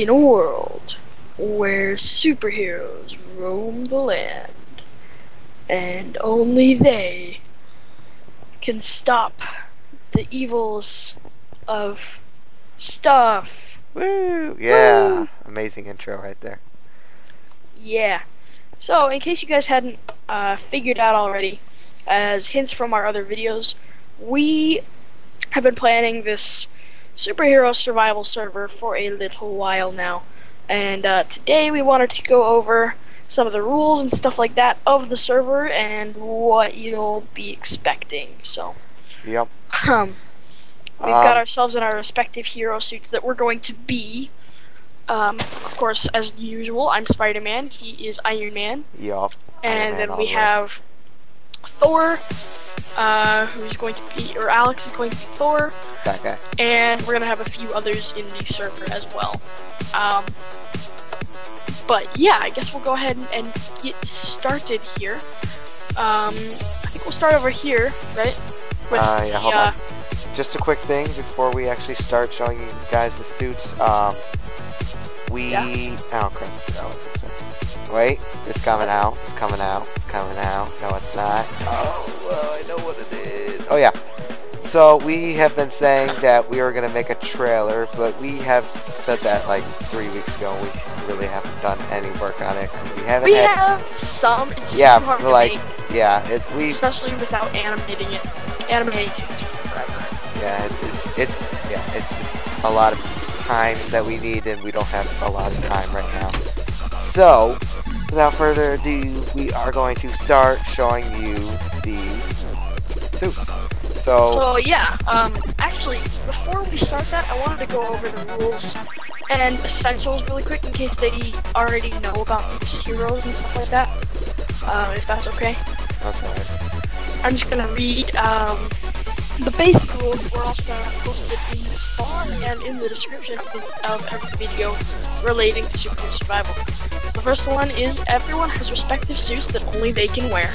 in a world where superheroes roam the land and only they can stop the evils of stuff. Woo! Yeah, Woo. amazing intro right there. Yeah. So, in case you guys hadn't uh, figured out already, as hints from our other videos, we have been planning this superhero survival server for a little while now. And uh, today we wanted to go over some of the rules and stuff like that of the server and what you'll be expecting. So, Yep. um, we've got Um, ourselves in our respective hero suits that we're going to be. Um, of course, as usual, I'm Spider Man. He is Iron Man. Iron And Man then all we have Thor, uh, who's going to be, or Alex is going to be Thor, that guy. and we're gonna have a few others in the server as well. Um, but yeah, I guess we'll go ahead and, and get started here. Um, I think we'll start over here, right? With Uh, yeah, the, hold uh, on. Just a quick thing before we actually start showing you guys the suits. Um, we. Yeah. Oh crap! It. Wait, it's coming out. It's coming out. It's coming out. No, it's not. Oh, well, I know what it is. Oh yeah. So we have been saying that we were gonna make a trailer, but we have said that like three weeks ago. We really haven't done any work on it. We haven't we had. have some. It's just Yeah, too hard but to like- make, Yeah, it, we especially without animating it. Animating takes forever. Yeah, it, it, it yeah, it's just a lot of time that we need, and we don't have a lot of time right now. So, without further ado, we are going to start showing you the suits. So, So yeah, um, actually, before we start that, I wanted to go over the rules and essentials really quick in case they already know about these heroes and stuff like that. Um, if that's okay. that's alright. I'm just gonna read um, the basic rules. We're also gonna post it in the spawn and in the description of, the, of every video relating to Super Survival. The first one is everyone has respective suits that only they can wear.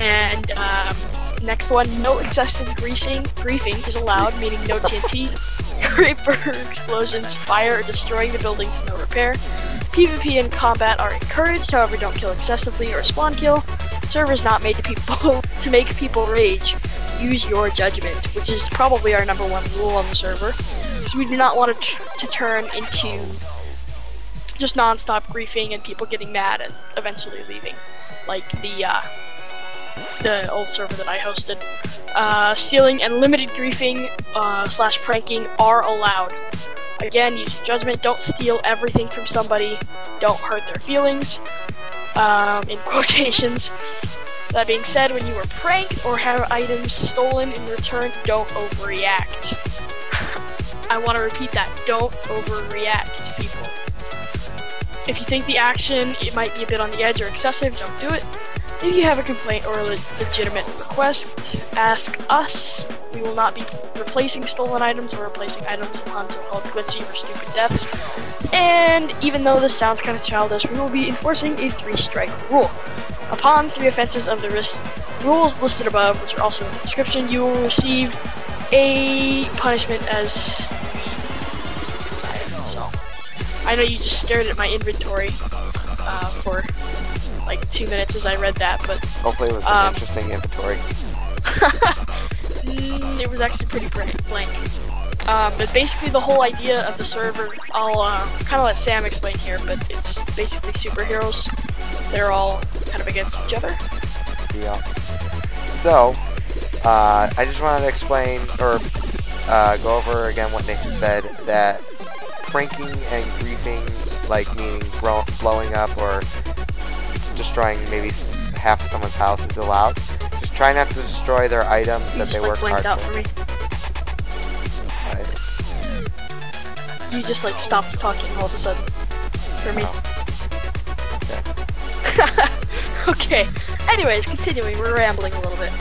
And um, next one, no excessive greasing, griefing is allowed, meaning no TNT, creeper explosions, fire, or destroying the building to no repair. PvP and combat are encouraged, however, don't kill excessively or spawn kill. Server's not made to people to make people rage. Use your judgment, which is probably our number one rule on the server, because we do not want to turn into just non-stop griefing and people getting mad and eventually leaving, like the uh, the old server that I hosted. Uh, stealing and limited griefing uh, slash pranking are allowed. Again, use judgment. Don't steal everything from somebody. Don't hurt their feelings. Um, in quotations. That being said, when you are pranked or have items stolen in return, don't overreact. I want to repeat that. Don't overreact, people. If you think the action it might be a bit on the edge or excessive, don't do it. If you have a complaint or a le- legitimate request, ask us. We will not be replacing stolen items or replacing items upon so-called glitchy or stupid deaths. And even though this sounds kind of childish, we will be enforcing a three-strike rule. Upon three offenses of the ris- rules listed above, which are also in the description, you will receive a punishment as I know you just stared at my inventory uh, for like two minutes as I read that, but Hopefully, it was an Um, interesting inventory. Mm, it was actually pretty blank. Um, but basically, the whole idea of the server, I'll uh, kind of let Sam explain here, but it's basically superheroes. They're all kind of against each other. Yeah. So, uh, I just wanted to explain or uh, go over again what Nathan said that pranking and griefing, like meaning blowing up or destroying maybe half of someone's house, is allowed. Just try not to destroy their items You that just they like work hard out for me. Right. You just like stopped talking all of a sudden for me. Oh, okay. Anyways, continuing. We're rambling a little bit.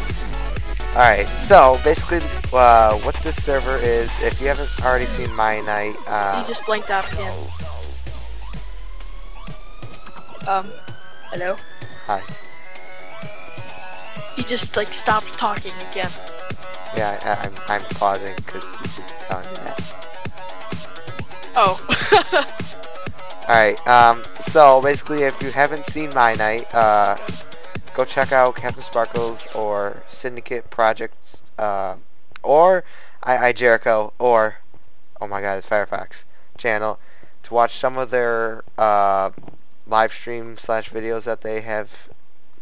Alright, so basically, uh, what this server is, if you haven't already seen Mianite, uh, You just blanked out again. Um, hello? hi. You just like stopped talking again. Yeah, I, I'm, I'm pausing because you keep telling me that. Oh. Alright, um, so basically if you haven't seen Mianite, uh, go check out CaptainSparklez or Syndicate Projects, uh, or I, I Jericho, or, oh my god, it's Firefox channel to watch some of their, uh, live stream slash videos that they have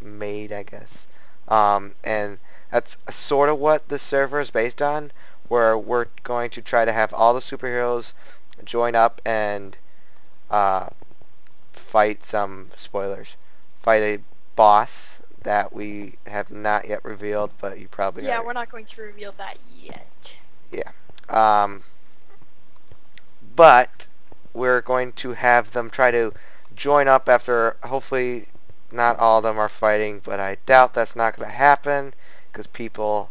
made, I guess. Um, and that's sort of what the server is based on, where we're going to try to have all the superheroes join up and uh, fight some spoilers. Fight a boss that we have not yet revealed, but you probably yeah, already- we're not going to reveal that yet. Yeah, um, but we're going to have them try to join up after hopefully not all of them are fighting, but I doubt that's not going to happen because people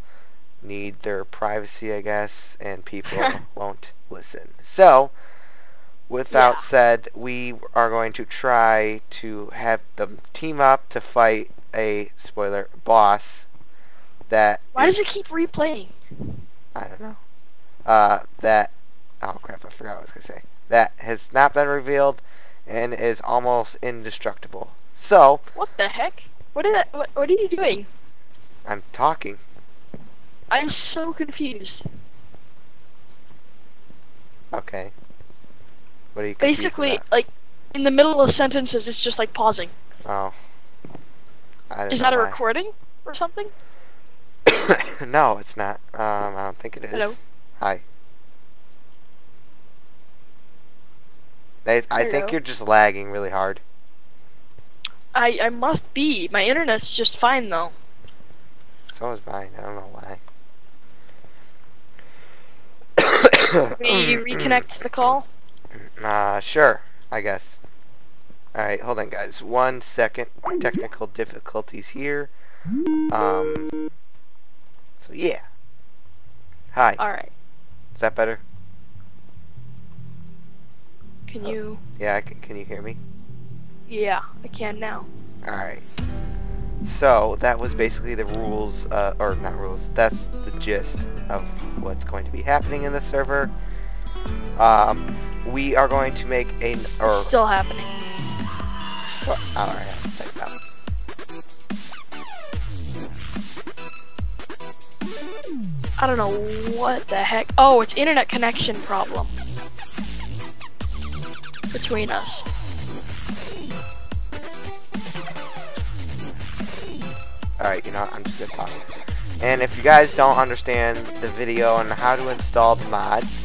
need their privacy, I guess, and people won't listen. So, without Yeah. said, we are going to try to have them team up to fight a spoiler boss that Why is- does it keep replaying? I don't know. Uh, that oh crap, I forgot what I was gonna say. That has not been revealed and is almost indestructible. So What the heck? What, is what, what are you doing? I'm talking. I'm so confused. Okay. What are you? Basically, like, in the middle of sentences, it's just like pausing. Oh. I Is that a why. recording or something? no, it's not. Um, I don't think it is. Hello? Hi. I, I think you're just lagging really hard. I, I must be. My internet's just fine though. So is mine. I don't know why. We reconnect the call. Uh, sure, I guess. Alright, hold on guys. One second. Technical difficulties here. Um, so yeah. Hi. Alright. Is that better? Can Oh. you... Yeah, can, can you hear me? Yeah, I can now. Alright. So, that was basically the rules, uh, or not rules, that's the gist of what's going to be happening in the server. Um, we are going to make a, or, It's still happening. Well, alright, I'll take that. I don't know what the heck. Oh, it's internet connection problem. Between us. Alright, you know what, I'm just gonna talk. And if you guys don't understand the video on how to install the mods,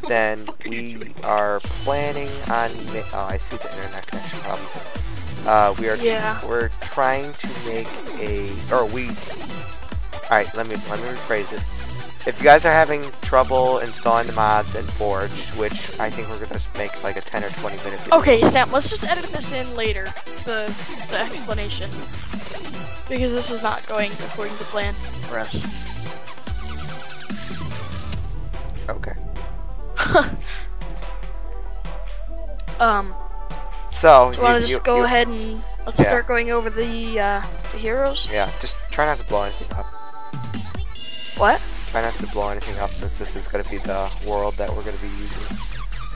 then we are planning on oh I see the internet connection problem. Uh, we are Yeah. we're trying to make a or we Alright, let me let me rephrase this. If you guys are having trouble installing the mods in Forge, which I think we're gonna make like a 10 or 20 minute video. Okay, Sam, let's just edit this in later. The, the explanation. Because this is not going according to plan for us. Okay. um, So, do you want to just go you- ahead and let's Yeah. start going over the, uh, the heroes? Yeah, just try not to blow anything up. What? Try not have to blow anything up since this is going to be the world that we're going to be using.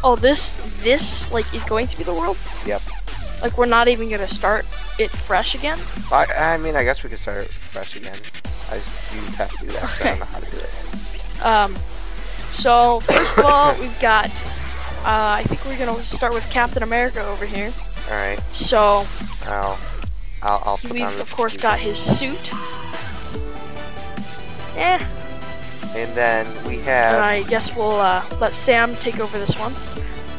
Oh, this, this, like, is going to be the world? Yep. Like, we're not even gonna start it fresh again? I, I mean, I guess we could start fresh again. I just, you have to do that, so I don't know how to do it. Um, so, first of all, we've got, uh, I think we're gonna start with Captain America over here. Alright, So, I'll, I'll, I'll put we've of course got his suit. Eh, And then we and have, I guess we'll, uh, let Sam take over this one.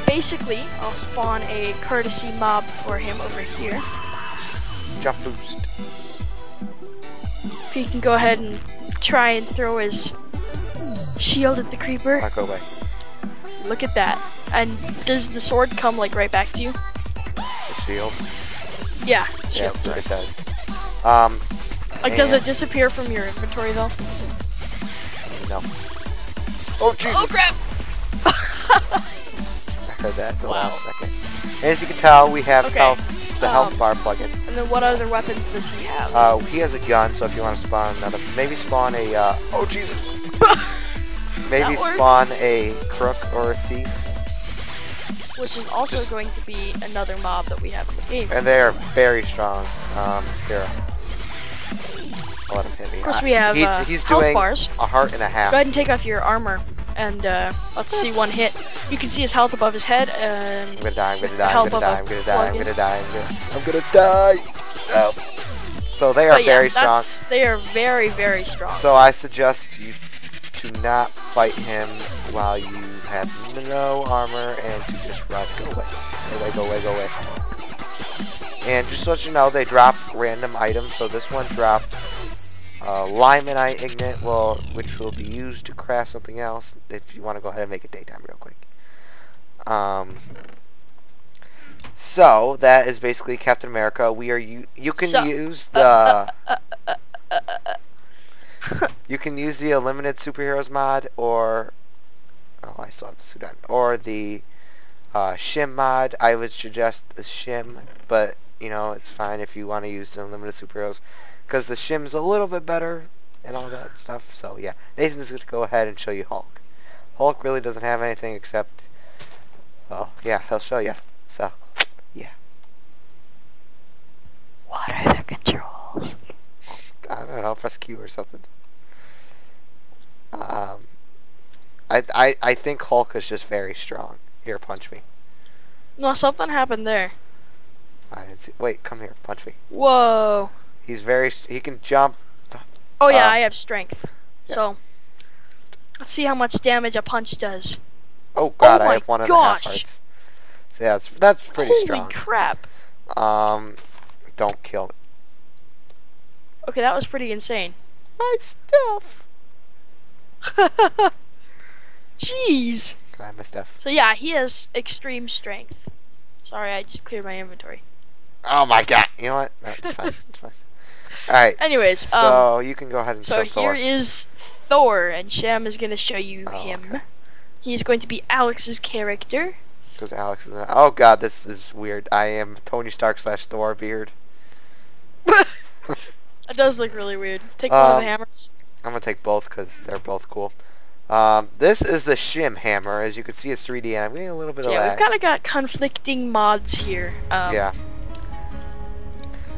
Basically, I'll spawn a courtesy mob for him over here. jump boost. If he can go ahead and try and throw his shield at the creeper. Go away. Look at that. And does the sword come, like, right back to you? The shield. Yeah, Yeah, shield. it does. Um, Like, does it disappear from your inventory, though? No. Oh, Jesus! Oh, crap! I heard that at the Wow. last second. As you can tell, we have Okay, health, the health um, bar plugin. And then what other weapons does he have? Uh, he has a gun, so if you want to spawn another, maybe spawn a, uh, oh Jesus! Maybe That works. spawn a crook or a thief. which is also going to be another mob that we have in the game. And they are very strong. Um, here. I'll let him hit me. Of course, we have he- uh, he's health doing bars. a heart and a half. Go ahead and take off your armor, and uh, let's see one hit. You can see his health above his head, and I'm gonna die, I'm gonna die, I'm gonna die, I'm gonna die, I'm gonna die, I'm gonna, I'm gonna die. No. So they are yeah, very strong. they are very very strong. So I suggest you to not fight him while you have no armor and to just run. Go away. Go away, go away, go away. And just to let you know, they drop random items. So this one dropped uh, Limonite Ignite, well, which will be used to craft something else if you want to go ahead and make it daytime real quick. Um, so that is basically Captain America. We are you. You can So- use uh, the. Uh, uh, you can use the Unlimited Superheroes mod, or oh, I still have the suit on, or the uh, Shim mod. I would suggest the Shim, but you know it's fine if you want to use the Unlimited Superheroes, because the Shim's a little bit better and all that stuff. So yeah, Nathan's going to go ahead and show you Hulk. Hulk really doesn't have anything except, well, yeah, he'll show you. So yeah, what are the controls? I don't know, press Q or something. Um, I, I, I think Hulk is just very strong. Here, punch me. No, something happened there. I didn't see. Wait, come here, punch me. Whoa. He's very. He can jump. Oh yeah, Uh, I have strength. yeah. So let's see how much damage a punch does. Oh God, I my have one and a half hearts. So yeah, that's that's pretty Holy strong. crap. Um, don't kill. Okay, that was pretty insane. My stuff. Jeez. Can I have my stuff? So yeah, he has extreme strength. Sorry, I just cleared my inventory. Oh my God! You know what? No, it's fine. It's fine. All right. Anyways, so you can go ahead and So show here Thor. is Thor, and Sam is going to show you Oh, him. okay. He's going to be Alex's character. Because Alex is. Oh God, this is weird. I am Tony Stark slash Thor beard. It does look really weird. Take one of Um, the hammers. I'm gonna take both because they're both cool. Um, this is the Shim hammer. As you can see, it's 3D, and I'm getting a little bit So of yeah, lag. we've kind of got conflicting mods here. Um, yeah.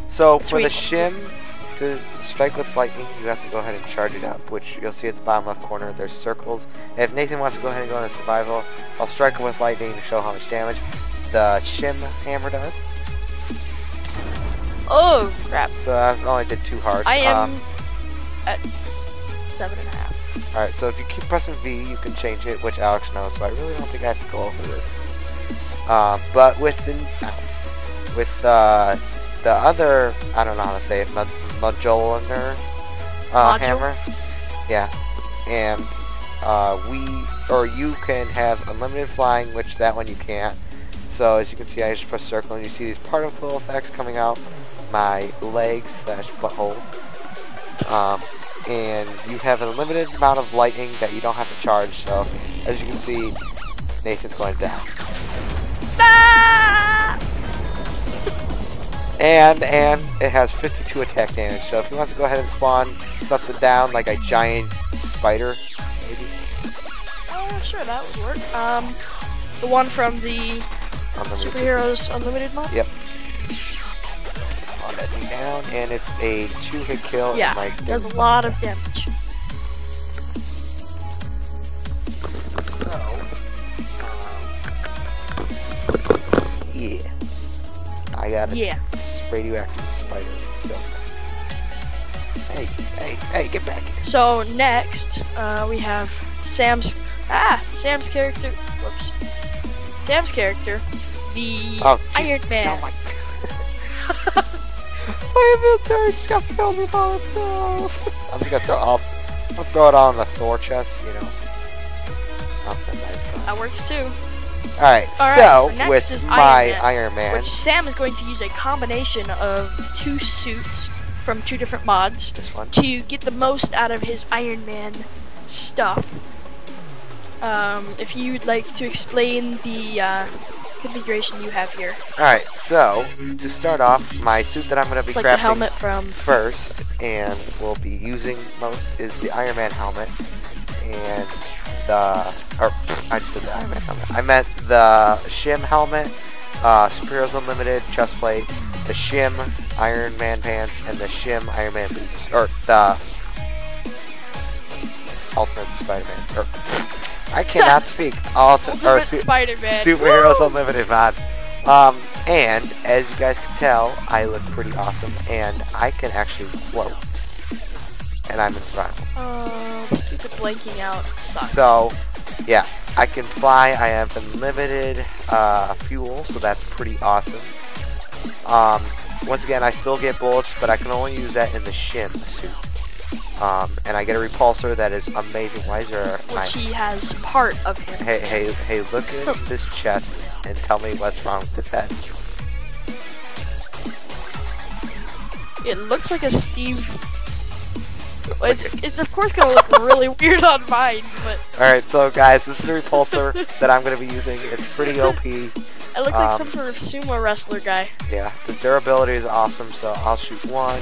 So for the. Shim to strike with lightning, you have to go ahead and charge it up, which you'll see at the bottom left corner. There's circles. If Nathan wants to go ahead and go into survival, I'll strike it with lightning to show how much damage the Shim hammer does. Oh crap! So I only did two hearts. I am Um, at seven and a half. Alright, so if you keep pressing V, you can change it, which Alex knows, so I really don't think I have to go over this. Um, but with the, with uh, the other, I don't know how to say it, Mod- Mjolnir uh, Module? hammer, yeah, and uh, we, or you can have unlimited flying, which that one you can't. So as you can see, I just press circle, and you see these particle effects coming out my legs slash butthole. Um, and you have an unlimited amount of lightning that you don't have to charge. So, as you can see, Nathan's going down. And and it has 52 attack damage. So if he wants to go ahead and spawn something down like a giant spider, maybe Oh, sure, that would work. Um, the one from the unlimited Superheroes Unlimited mod? Yep. Spawn that thing down, and it's a two-hit kill. and Yeah, does a lot of damage. So, um, yeah, I got a Yeah. radioactive spider. So, hey, hey, hey, get back! here. So next, uh, we have Sam's ah Sam's character. Whoops. Sam's character, the Oh. Iron Man. Oh my! inventory just got filled with all this stuff. I'm just gonna throw. I'll, I'll throw it on the Thor chest. You know. That guy's gone. That works too. All right, Alright, so, so next with is my Iron Man, Iron Man, Which Sam is going to use a combination of two suits from two different mods to get the most out of his Iron Man stuff. Um, if you'd like to explain the uh, configuration you have here, Alright, so to start off, my suit that I'm going to be it's like crafting helmet from. first and will be using most is the Iron Man helmet. And the, or I just said the Iron Man helmet. I meant the Shim helmet, uh, Superheroes Unlimited chest plate, the Shim Iron Man pants, and the Shim Iron Man boots, or the Ultimate Spider-Man. Or, I cannot speak. Ulti- Ultimate su- Spider-Man. Superheroes Woo! Unlimited mod. Um, and as you guys can tell, I look pretty awesome, and I can actually float. And I'm in survival. Oh, stupid blanking out sucks. So, yeah, I can fly. I have unlimited uh, fuel, so that's pretty awesome. Um, once again, I still get bullets, but I can only use that in the shim suit. Um, and I get a repulsor that is amazing. Why is there? which he has part of him. Hey, hey, hey! Look at this chest and tell me what's wrong with this head. It looks like a Steve. Well, It's it's of course gonna look really weird on mine, but Alright, so guys, this is the repulsor that I'm going to be using. It's pretty OP. I look like Um, some sort of sumo wrestler guy. Yeah, the durability is awesome, so I'll shoot one,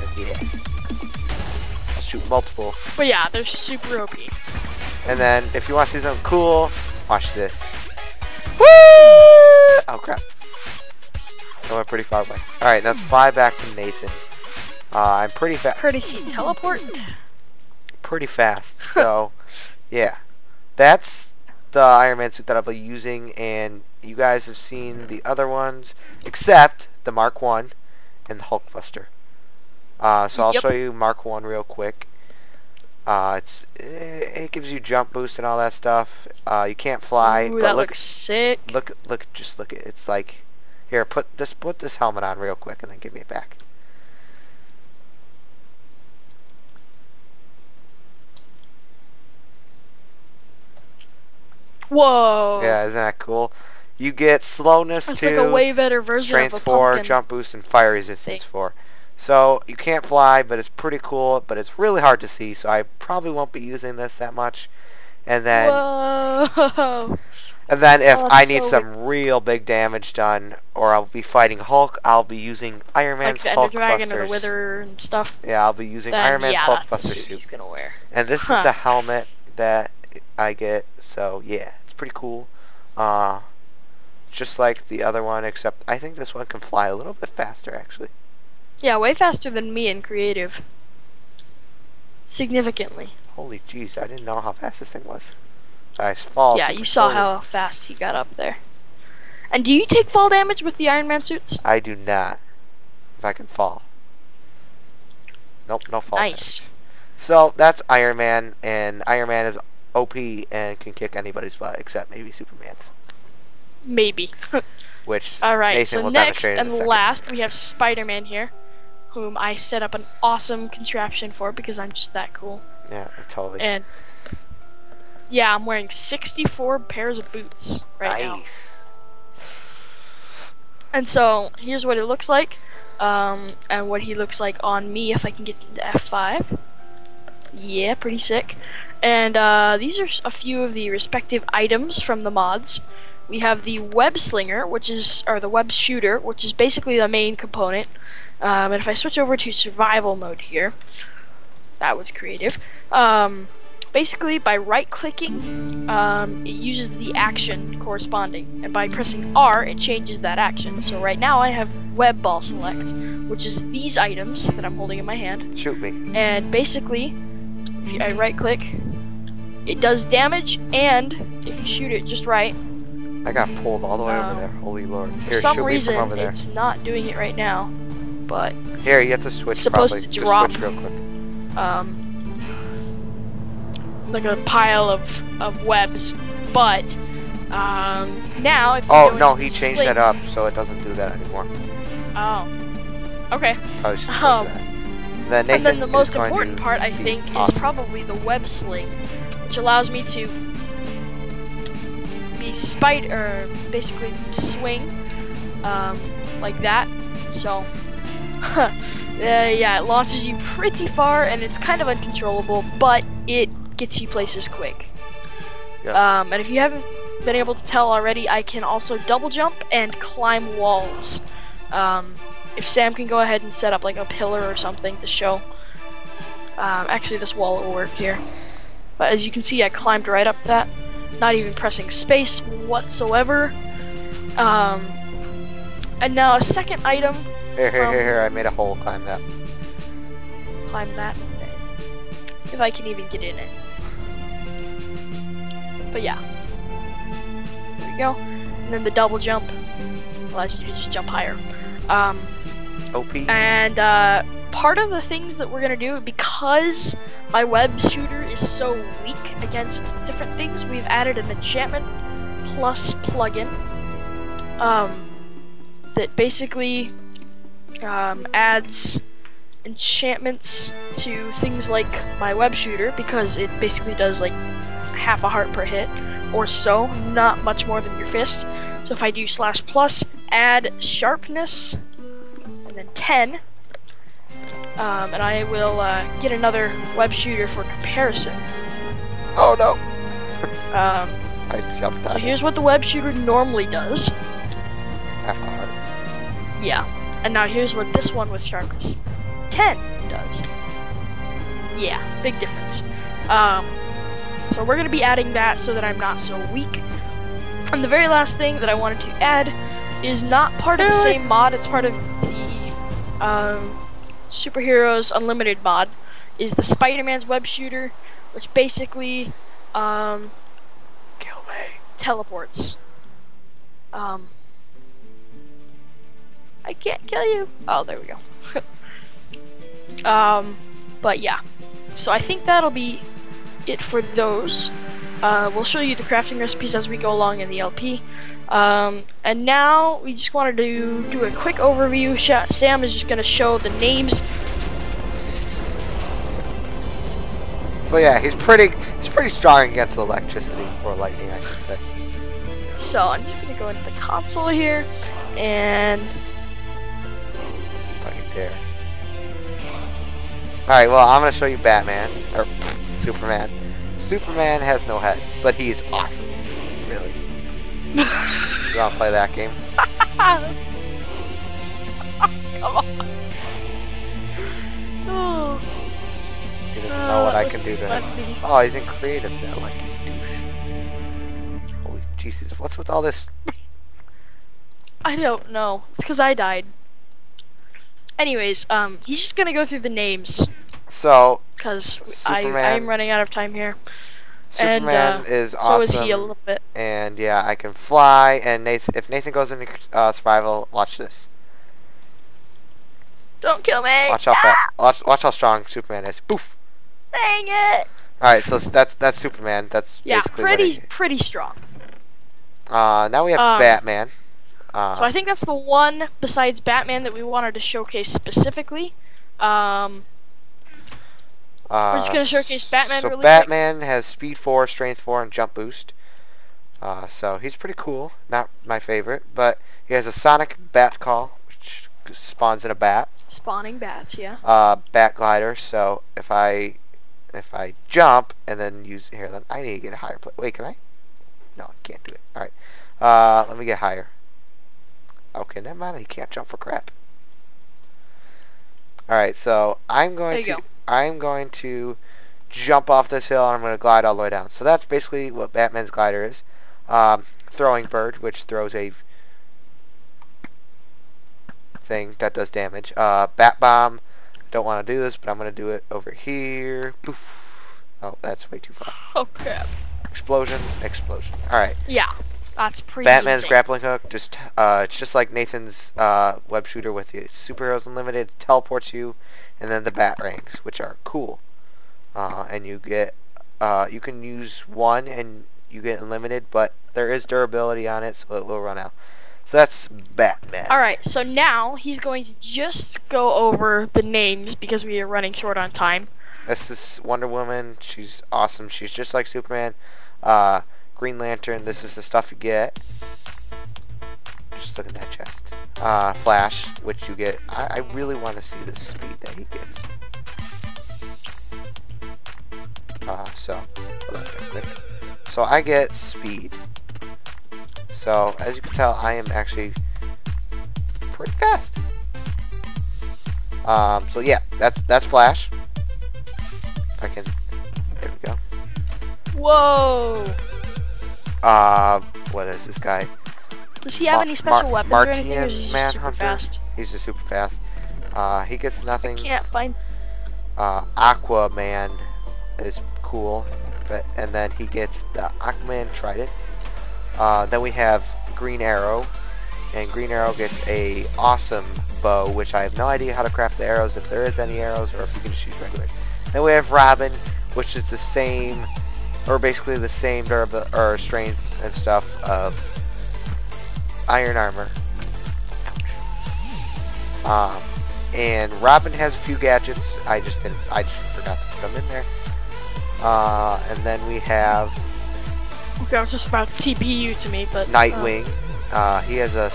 and yeah. I'll shoot multiple. But yeah, they're super OP. And then, if you want to see something cool, watch this. Woo! Oh crap. I went pretty far away. Alright, let's fly back to Nathan. Uh, I'm pretty fast. Courtesy teleport. pretty fast. So, yeah. That's the Iron Man suit that I'll be using, and you guys have seen the other ones, except the Mark 1 and the Hulkbuster. Uh, so I'll Yep. show you Mark 1 real quick. Uh, it's it, it gives you jump boost and all that stuff. Uh, you can't fly, Ooh, but that look, looks sick. look, look, just look at it's like here. Put this, put this helmet on real quick, and then give me it back. Whoa. Yeah, isn't that cool? You get slowness That's too. like a way better version strength of a 4, pumpkin. jump boost, and fire resistance thing. 4. So you can't fly, but it's pretty cool, but it's really hard to see, so I probably won't be using this that much. And then, Whoa. and then if Oh, I need so some real big damage done, or I'll be fighting Hulk, I'll be using Iron Man's like the Hulk Dragon or the Wither and stuff. Yeah, I'll be using Then Iron Man's yeah, Hulk that's the Buster suit he's gonna wear. And this Huh. is the helmet that I get, so yeah, pretty cool. Uh, just like the other one, except I think this one can fly a little bit faster, actually. Yeah, way faster than me in creative. Significantly. Holy jeez, I didn't know how fast this thing was. I fall. yeah, you saw how fast he got up there. And do you take fall damage with the Iron Man suits? I do not. If I can fall. Nope, no fall. Nice. damage. So that's Iron Man, and Iron Man is OP and can kick anybody's butt except maybe Superman's, Maybe. which Alright, Nathan so next and last we have Spider-Man here, whom I set up an awesome contraption for because I'm just that cool. Yeah, totally. And yeah, I'm wearing 64 pairs of boots right now. nice. And so here's what it looks like, um, and what he looks like on me if I can get into F5. Yeah, pretty sick. And uh, these are a few of the respective items from the mods. We have the web slinger, which is, or the web shooter, which is basically the main component. Um, and if I switch over to survival mode here, that was creative. Um, basically, by right-clicking, um, it uses the action corresponding, and by pressing R, it changes that action. So right now, I have web ball select, which is these items that I'm holding in my hand. Shoot me. And basically, if you, I right-click, it does damage, and if you shoot it just right, I got pulled all the way Um, over there. Holy lord. for some reason, over there. it's not doing it right now. But Here, you have to switch. supposed probably. to Just drop. switch real quick. um, like a pile of, of webs. But um, now, if Oh no, he changed that up so it doesn't do that anymore. Oh, okay. Um, that. Then and then the most important part, I think, is probably the web sling, which allows me to be spider, or basically swing, um, like that. So, uh, yeah, it launches you pretty far, and it's kind of uncontrollable, but it gets you places quick. Yeah. Um, and if you haven't been able to tell already, I can also double jump and climb walls. Um, if Sam can go ahead and set up like a pillar or something to show. Um, actually, this wall will work here. But as you can see, I climbed right up that, not even pressing space whatsoever. Um, and now a second item. Here, here, here, here. I made a hole. Climb that. Climb that. If I can even get in it. But yeah. There we go. And then the double jump allows you to just jump higher. Um, OP. and uh, part of the things that we're gonna do because my web shooter is so weak against different things, we've added an enchantment plus plugin um, that basically um, adds enchantments to things like my web shooter because it basically does like half a heart per hit or so, not much more than your fist. So if I do slash plus, add sharpness and then 10, um, and I will uh, get another web shooter for comparison. Oh no! Um, I jumped so here's what the web shooter normally does. Half a heart. Yeah. And now here's what this one with sharpness 10 does. Yeah, big difference. Um, so we're going to be adding that so that I'm not so weak. And the very last thing that I wanted to add is not part of the same mod, it's part of the um, Superheroes Unlimited mod, is the Spider-Man's web shooter, which basically um, Kill me. teleports. Um, I can't kill you. Oh, there we go. um, but yeah. So I think that'll be it for those. Uh, we'll show you the crafting recipes as we go along in the LP. Um, and now we just wanted to do a quick overview. Sam is just going to show the names. So yeah, he's pretty he's pretty strong against electricity or lightning, I should say. So I'm just going to go into the console here and Fucking dare. Alright, well I'm gonna show you Batman. Or Superman. Superman has no head, but he's awesome. You wanna play that game? Come on. Oh, He doesn't know what I can do to him. Oh, he's in creative now, like a douche. Holy Jesus, what's with all this? I don't know. It's because I died. Anyways, um, he's just gonna go through the names So, because I I'm running out of time here. And, Superman uh, is So awesome. is he a little bit. and yeah, I can fly. And Nathan, if Nathan goes into uh, survival, watch this. Don't kill me! Watch how ah, watch watch how strong Superman is. Poof. Dang it! All right, so that's that's Superman. That's Yeah, pretty pretty strong. Uh, now we have Um, Batman. Uh, So I think that's the one besides Batman that we wanted to showcase specifically. Um, uh, we're just gonna showcase Batman So really quick. Batman has speed four, strength four, and jump boost. Uh, so he's pretty cool. Not my favorite, but he has a sonic bat call, which spawns in a bat. spawning bats, yeah. Uh, bat glider. So if I if I jump and then use here, then I need to get a higher. Wait, can I? No, I can't do it. All right. Uh, let me get higher. Okay, never mind. He can't jump for crap. All right, so I'm going There to go. I'm going to jump off this hill and I'm going to glide all the way down. So that's basically what Batman's glider is. Um, throwing bird, which throws a thing that does damage. Uh, bat bomb. Don't want to do this, but I'm going to do it over here. Poof. Oh, that's way too far. Oh crap. Explosion, explosion. All right. Yeah, that's pretty. Batman's grappling hook, just uh, it's just like Nathan's uh, web shooter with the Superheroes Unlimited, teleports you, and then the bat rings, which are cool. Uh, and you get, uh, you can use one and you get unlimited, but there is durability on it, so it will run out. So that's Batman. Alright, so now he's going to just go over the names because we are running short on time. This is Wonder Woman. She's awesome. She's just like Superman. Uh, Green Lantern. This is the stuff you get. Just look at that chest. Uh, Flash, which you get. I, I really want to see the speed that he gets. Uh, so, hold on real quick. So I get speed. So as you can tell, I am actually pretty fast. Um, so yeah, that's that's Flash. I can. There we go. Whoa! Uh, what is this guy? Does he have Ma- any special Mar- weapons or anything? Or is he Martian just Manhunter? super fast? He's just super fast. Uh, he gets nothing. Can't find. Uh, Aquaman is cool, but and then he gets the Aquaman Trident. Uh, then we have Green Arrow, and Green Arrow gets a awesome bow, which I have no idea how to craft the arrows, if there is any arrows, or if you can just use regular. Then we have Robin, which is the same, or basically the same durability or strength and stuff of Iron Armor. Ouch. Um, and Robin has a few gadgets. I just didn't. I just forgot to put them in there. Uh, and then we have Okay, I was just about to TP you to me, but. uh, Nightwing. Uh, he has a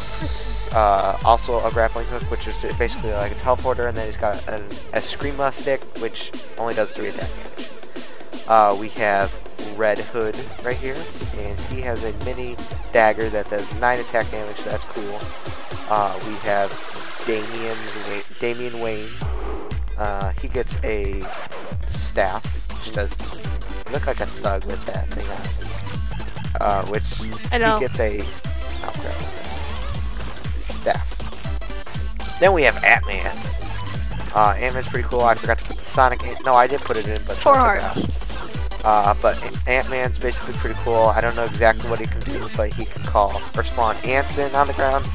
uh, also a grappling hook, which is basically like a teleporter, and then he's got an, a escrima stick, which only does three attack damage. Uh, we have Red Hood right here, and he has a mini dagger that does nine attack damage. That's cool. Uh, we have Damian Damian Wayne. Uh, he gets a staff, which does look like a thug with that thing on. Uh, which I know. he gets a oh, crap. staff. Then we have Ant-Man. Uh, Ant-Man's pretty cool. I forgot to put the Sonic. No, I did put it in, but Four hearts. Uh, but Ant-Man's basically pretty cool. I don't know exactly what he can do, but he can call or spawn ants in on the ground.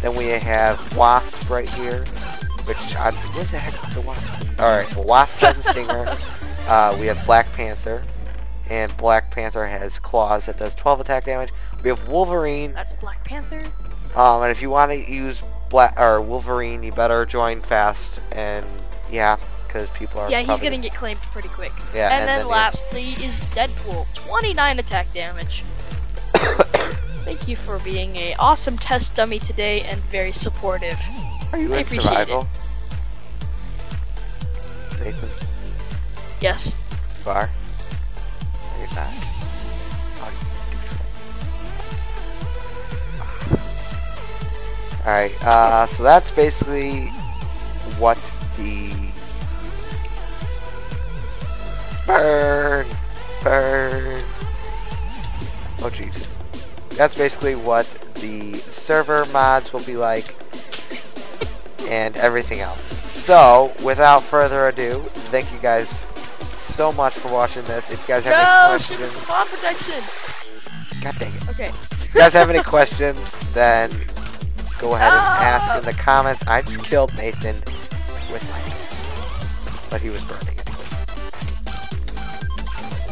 Then we have Wasp right here, which I, what the heck is the Wasp? All right, well, Wasp has a stinger. Uh, we have Black Panther, and Black Panther has claws that does 12 attack damage. We have Wolverine, That's Black Panther. um, and if you want to use Black or Wolverine, you better join fast. And yeah, because people are Yeah, he's gonna get claimed pretty quick. Yeah, and, and then, then lastly is Deadpool, 29 attack damage. Thank you for being a awesome test dummy today and very supportive. Are you I in appreciate survival? Nathan, Yes. you are? No, you're not. Oh. Alright, uh, so that's basically what the... Burn! Burn! Oh jeez. That's basically what the server mods will be like and everything else. So, without further ado, thank you guys so much for watching this. If you guys have No, any questions, spawn protection. god dang it. Okay. If you guys have any questions, then go ahead and ask in the comments. I just killed Nathan with my but he was burning.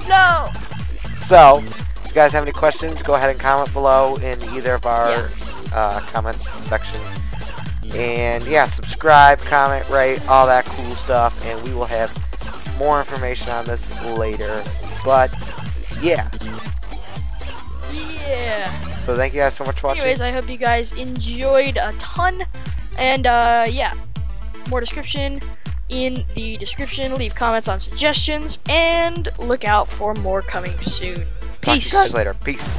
No. So, if you guys have any questions, go ahead and comment below in either of our Yeah. uh, comment section. And yeah, subscribe, comment, rate, all that cool stuff, and we will have more information on this later. But yeah, Yeah. so thank you guys so much for watching. Anyways, I hope you guys enjoyed a ton. And uh, yeah, more description in the description. Leave comments on suggestions and look out for more coming soon. Talk to you Peace. guys later. Peace.